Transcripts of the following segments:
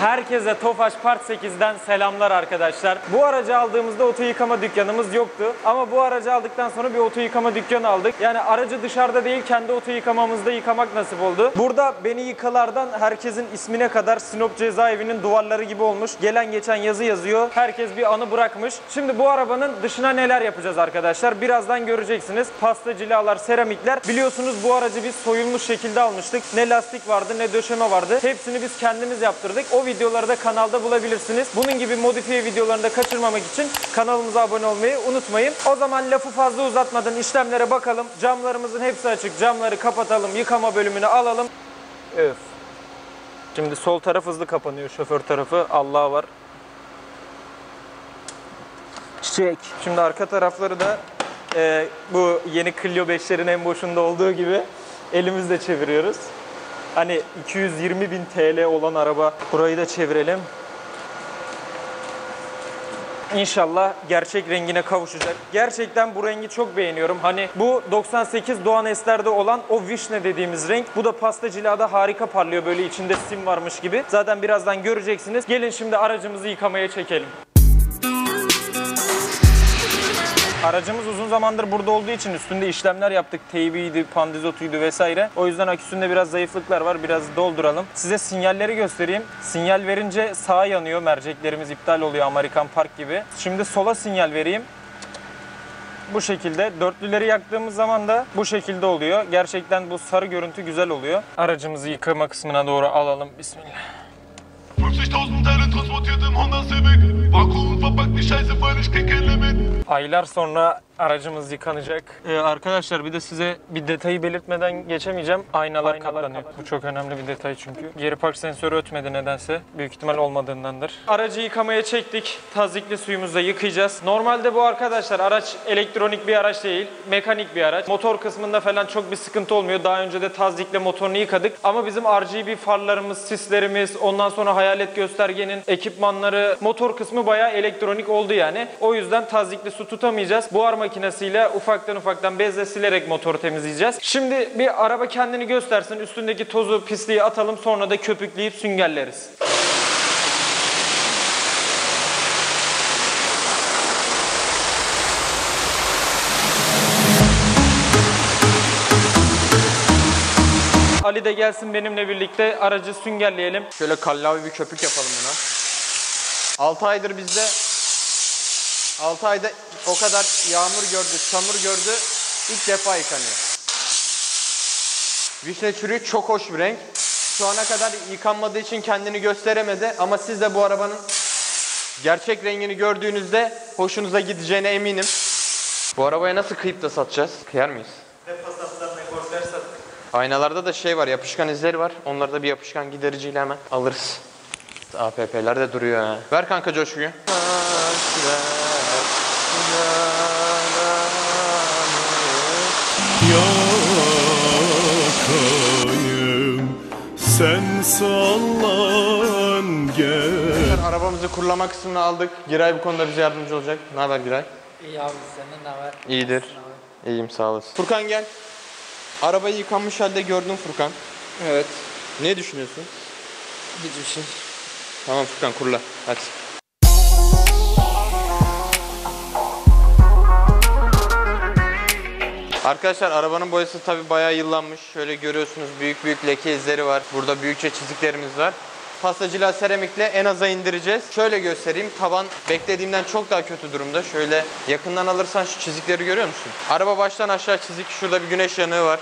Herkese Tofaş Part 8'den selamlar arkadaşlar. Bu aracı aldığımızda oto yıkama dükkanımız yoktu. Ama bu aracı aldıktan sonra bir oto yıkama dükkanı aldık. Yani aracı dışarıda değil kendi oto yıkamamızda yıkamak nasip oldu. Burada beni yıkalardan herkesin ismine kadar Sinop cezaevinin duvarları gibi olmuş. Gelen geçen yazı yazıyor. Herkes bir anı bırakmış. Şimdi bu arabanın dışına neler yapacağız arkadaşlar? Birazdan göreceksiniz. Pasta cilalar, seramikler. Biliyorsunuz bu aracı biz soyulmuş şekilde almıştık. Ne lastik vardı ne döşeme vardı. Hepsini biz kendimiz yaptırdık. O videoları da kanalda bulabilirsiniz. Bunun gibi modifiye videolarını da kaçırmamak için kanalımıza abone olmayı unutmayın. O zaman lafı fazla uzatmadan işlemlere bakalım. Camlarımızın hepsi açık. Camları kapatalım. Yıkama bölümünü alalım. Öf. Şimdi sol taraf hızlı kapanıyor. Şoför tarafı Allah var. Çiçek. Şimdi arka tarafları da e, bu yeni Clio 5'lerin en boşunda olduğu gibi elimizle çeviriyoruz. Hani 220 bin TL olan araba. Burayı da çevirelim. İnşallah gerçek rengine kavuşacak. Gerçekten bu rengi çok beğeniyorum. Hani bu 98 Doğan Esler'de olan o vişne dediğimiz renk. Bu da pasta cilada harika parlıyor böyle içinde sim varmış gibi. Zaten birazdan göreceksiniz. Gelin şimdi aracımızı yıkamaya çekelim. Aracımız uzun zamandır burada olduğu için üstünde işlemler yaptık. Teybiydi, pandizotuydu vesaire. O yüzden aküsünde biraz zayıflıklar var. Biraz dolduralım. Size sinyalleri göstereyim. Sinyal verince sağa yanıyor. Merceklerimiz iptal oluyor Amerikan Park gibi. Şimdi sola sinyal vereyim. Bu şekilde. Dörtlüleri yaktığımız zaman da bu şekilde oluyor. Gerçekten bu sarı görüntü güzel oluyor. Aracımızı yıkama kısmına doğru alalım. Bismillah. 50.000 Teile transportiert im Honda Civic. Vakuum verpackt die Scheiße, weil ich kein Limit. Aylar sonra aracımız yıkanacak. Ee, arkadaşlar bir de size bir detayı belirtmeden geçemeyeceğim. Aynalar, katlanıyor. Bu çok önemli bir detay çünkü. Geri park sensörü ötmedi nedense. Büyük ihtimal olmadığındandır. Aracı yıkamaya çektik. Tazikli suyumuzla yıkayacağız. Normalde bu arkadaşlar araç elektronik bir araç değil. Mekanik bir araç. Motor kısmında falan çok bir sıkıntı olmuyor. Daha önce de tazikle motorunu yıkadık. Ama bizim RGB farlarımız, sislerimiz, ondan sonra hayalet göstergenin ekipmanları, motor kısmı bayağı elektronik oldu yani. O yüzden tazikli su tutamayacağız. Buhar makinesiyle ufaktan ufaktan bezle silerek motoru temizleyeceğiz. Şimdi bir araba kendini göstersin. Üstündeki tozu, pisliği atalım. Sonra da köpükleyip süngerleriz. Ali de gelsin benimle birlikte aracı süngerleyelim. Şöyle kallavi bir köpük yapalım buna. 6 aydır bizde 6 ayda o kadar yağmur gördü, çamur gördü. ilk defa yıkanıyor. Vişne çürüğü çok hoş bir renk. Şu ana kadar yıkanmadığı için kendini gösteremedi ama siz de bu arabanın gerçek rengini gördüğünüzde hoşunuza gideceğine eminim. Bu arabaya nasıl kıyıp da satacağız? Kıyar mıyız? Aynalarda da şey var, yapışkan izleri var. Onları da bir yapışkan gidericiyle hemen alırız. APP'ler de duruyor ha. Ver kanka coşkuyu. yakayım Sen sallan gel Arabamızı kurulama kısmını aldık. Giray bu konuda bize yardımcı olacak. Ne haber Giray? İyi abi senin ne var? İyidir. İyiyim sağ olasın. Furkan gel. Arabayı yıkanmış halde gördün Furkan. Evet. Ne düşünüyorsun? Hiçbir şey. Tamam Furkan kurula. Hadi. Arkadaşlar arabanın boyası tabi bayağı yıllanmış. Şöyle görüyorsunuz büyük büyük leke izleri var. Burada büyükçe çiziklerimiz var. Pastacıyla seramikle en aza indireceğiz. Şöyle göstereyim. Taban beklediğimden çok daha kötü durumda. Şöyle yakından alırsan şu çizikleri görüyor musun? Araba baştan aşağı çizik. Şurada bir güneş yanığı var.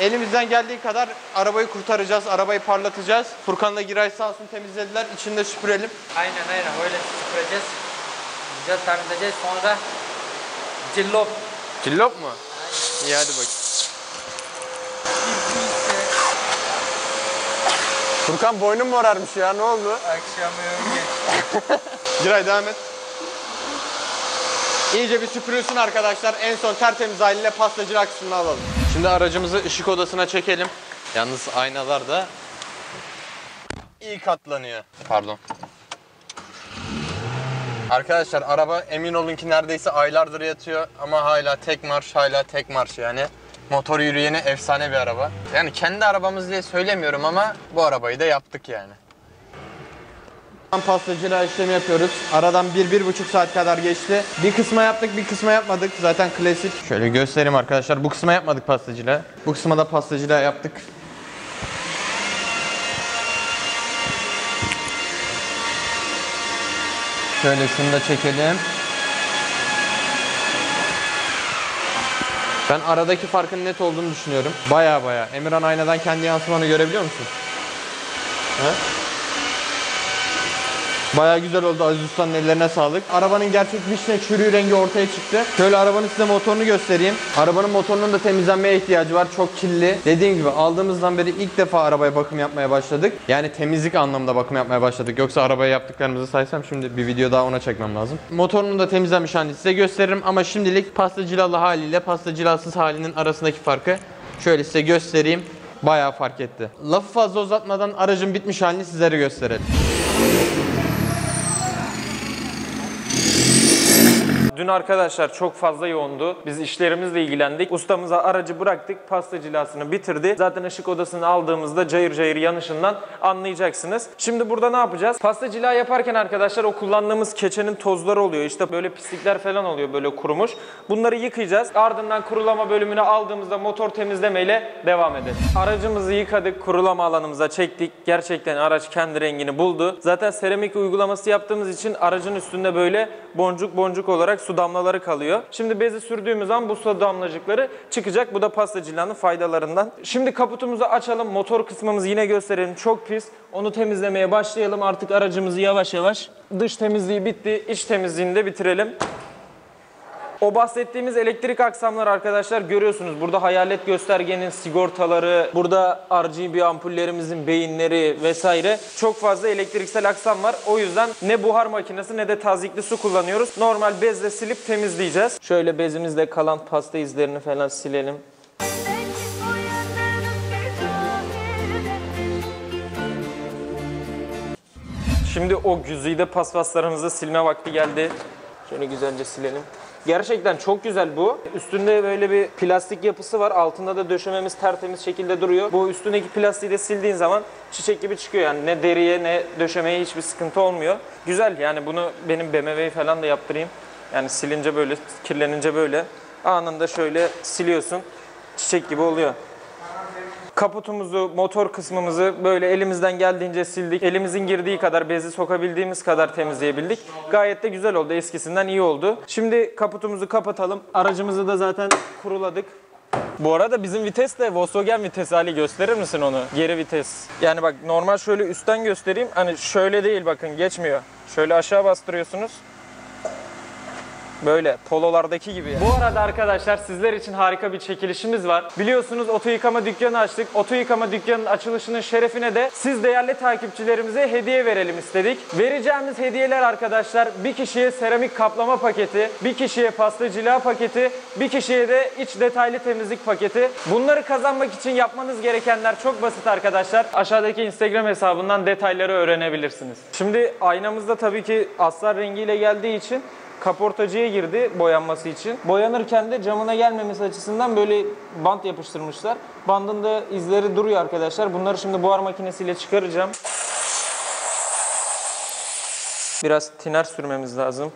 Elimizden geldiği kadar arabayı kurtaracağız. Arabayı parlatacağız. Furkan'la Giray sağ olsun temizlediler. İçinde süpürelim. Aynen aynen öyle süpüreceğiz. Güzel temizleyeceğiz sonra cillop. Cillop mu? İyi hadi bak. Furkan boynum morarmış ya ne oldu? Akşam geç. Giray devam et. İyice bir süpürülsün arkadaşlar. En son tertemiz haliyle pastacılık kısmını alalım. Şimdi aracımızı ışık odasına çekelim. Yalnız aynalar da iyi katlanıyor. Pardon. Arkadaşlar araba emin olun ki neredeyse aylardır yatıyor ama hala tek marş hala tek marş yani. Motor yürüyeni efsane bir araba. Yani kendi arabamız diye söylemiyorum ama bu arabayı da yaptık yani. Pastacılığa işlemi yapıyoruz. Aradan bir, bir buçuk saat kadar geçti. Bir kısma yaptık, bir kısma yapmadık. Zaten klasik. Şöyle göstereyim arkadaşlar. Bu kısma yapmadık pastacılığa. Bu kısma da pastacılığa yaptık. Şöyle şunu da çekelim. Ben aradaki farkın net olduğunu düşünüyorum. Baya baya. Emirhan aynadan kendi yansımanı görebiliyor musun? He? Baya güzel oldu Aziz Usta'nın ellerine sağlık. Arabanın gerçek vişne çürüğü rengi ortaya çıktı. Şöyle arabanın size motorunu göstereyim. Arabanın motorunun da temizlenmeye ihtiyacı var. Çok kirli. Dediğim gibi aldığımızdan beri ilk defa arabaya bakım yapmaya başladık. Yani temizlik anlamında bakım yapmaya başladık. Yoksa arabaya yaptıklarımızı saysam şimdi bir video daha ona çekmem lazım. Motorunun da temizlenmiş halini size gösteririm ama şimdilik pasta cilalı haliyle pasta cilasız halinin arasındaki farkı şöyle size göstereyim. Bayağı fark etti. Lafı fazla uzatmadan aracın bitmiş halini sizlere gösterelim. Dün arkadaşlar çok fazla yoğundu. Biz işlerimizle ilgilendik. Ustamıza aracı bıraktık. Pasta cilasını bitirdi. Zaten ışık odasını aldığımızda cayır cayır yanışından anlayacaksınız. Şimdi burada ne yapacağız? Pasta cila yaparken arkadaşlar o kullandığımız keçenin tozları oluyor. İşte böyle pislikler falan oluyor böyle kurumuş. Bunları yıkayacağız. Ardından kurulama bölümüne aldığımızda motor temizlemeyle devam edeceğiz. Aracımızı yıkadık. Kurulama alanımıza çektik. Gerçekten araç kendi rengini buldu. Zaten seramik uygulaması yaptığımız için aracın üstünde böyle boncuk boncuk olarak su damlaları kalıyor. Şimdi bezi sürdüğümüz an bu su damlacıkları çıkacak. Bu da pasta cilanın faydalarından. Şimdi kaputumuzu açalım. Motor kısmımızı yine gösterelim. Çok pis. Onu temizlemeye başlayalım. Artık aracımızı yavaş yavaş dış temizliği bitti. İç temizliğini de bitirelim. O bahsettiğimiz elektrik aksamları arkadaşlar görüyorsunuz. Burada hayalet göstergenin sigortaları, burada RGB ampullerimizin beyinleri vesaire çok fazla elektriksel aksam var. O yüzden ne buhar makinesi ne de tazikli su kullanıyoruz. Normal bezle silip temizleyeceğiz. Şöyle bezimizle kalan pasta izlerini falan silelim. Şimdi o güzide paspaslarımızı silme vakti geldi. Şöyle güzelce silelim. Gerçekten çok güzel bu. Üstünde böyle bir plastik yapısı var. Altında da döşememiz tertemiz şekilde duruyor. Bu üstündeki plastiği de sildiğin zaman çiçek gibi çıkıyor. Yani ne deriye ne döşemeye hiçbir sıkıntı olmuyor. Güzel yani bunu benim BMW'yi falan da yaptırayım. Yani silince böyle, kirlenince böyle anında şöyle siliyorsun. Çiçek gibi oluyor. Kaputumuzu, motor kısmımızı böyle elimizden geldiğince sildik. Elimizin girdiği kadar, bezi sokabildiğimiz kadar temizleyebildik. Gayet de güzel oldu. Eskisinden iyi oldu. Şimdi kaputumuzu kapatalım. Aracımızı da zaten kuruladık. Bu arada bizim vites de Volkswagen vitesi Ali gösterir misin onu? Geri vites. Yani bak normal şöyle üstten göstereyim. Hani şöyle değil bakın geçmiyor. Şöyle aşağı bastırıyorsunuz. Böyle pololardaki gibi. Yani. Bu arada arkadaşlar sizler için harika bir çekilişimiz var. Biliyorsunuz oto yıkama dükkanı açtık. Oto yıkama dükkanının açılışının şerefine de siz değerli takipçilerimize hediye verelim istedik. Vereceğimiz hediyeler arkadaşlar bir kişiye seramik kaplama paketi, bir kişiye pasta cila paketi, bir kişiye de iç detaylı temizlik paketi. Bunları kazanmak için yapmanız gerekenler çok basit arkadaşlar. Aşağıdaki Instagram hesabından detayları öğrenebilirsiniz. Şimdi aynamızda tabii ki aslar rengiyle geldiği için kaportacıya girdi boyanması için. Boyanırken de camına gelmemesi açısından böyle bant yapıştırmışlar. Bandın da izleri duruyor arkadaşlar. Bunları şimdi buhar makinesiyle çıkaracağım. Biraz tiner sürmemiz lazım.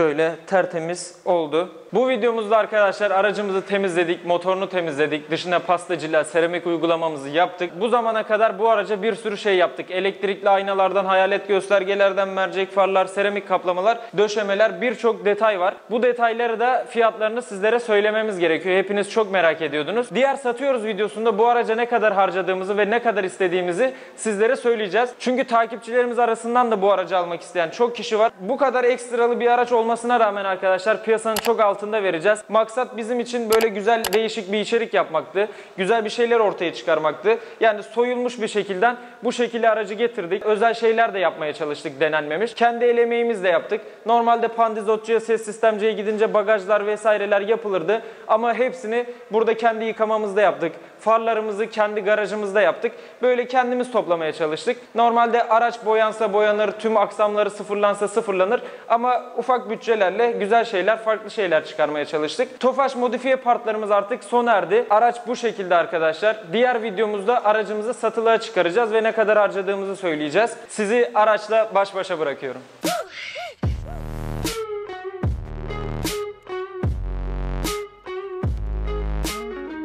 Şöyle tertemiz oldu. Bu videomuzda arkadaşlar aracımızı temizledik, motorunu temizledik, dışına pastacıyla seramik uygulamamızı yaptık. Bu zamana kadar bu araca bir sürü şey yaptık. Elektrikli aynalardan, hayalet göstergelerden, mercek farlar, seramik kaplamalar, döşemeler birçok detay var. Bu detayları da fiyatlarını sizlere söylememiz gerekiyor. Hepiniz çok merak ediyordunuz. Diğer satıyoruz videosunda bu araca ne kadar harcadığımızı ve ne kadar istediğimizi sizlere söyleyeceğiz. Çünkü takipçilerimiz arasından da bu aracı almak isteyen çok kişi var. Bu kadar ekstralı bir araç olmasına rağmen arkadaşlar piyasanın çok altında vereceğiz. Maksat bizim için böyle güzel değişik bir içerik yapmaktı. Güzel bir şeyler ortaya çıkarmaktı. Yani soyulmuş bir şekilden bu şekilde aracı getirdik. Özel şeyler de yapmaya çalıştık denenmemiş. Kendi el emeğimizle yaptık. Normalde pandizotçuya, ses sistemciye gidince bagajlar vesaireler yapılırdı. Ama hepsini burada kendi yıkamamızda yaptık. Farlarımızı kendi garajımızda yaptık. Böyle kendimiz toplamaya çalıştık. Normalde araç boyansa boyanır, tüm aksamları sıfırlansa sıfırlanır. Ama ufak bütçelerle güzel şeyler, farklı şeyler çıkarmaya çalıştık. Tofaş modifiye partlarımız artık sona erdi. Araç bu şekilde arkadaşlar. Diğer videomuzda aracımızı satılığa çıkaracağız ve ne kadar harcadığımızı söyleyeceğiz. Sizi araçla baş başa bırakıyorum.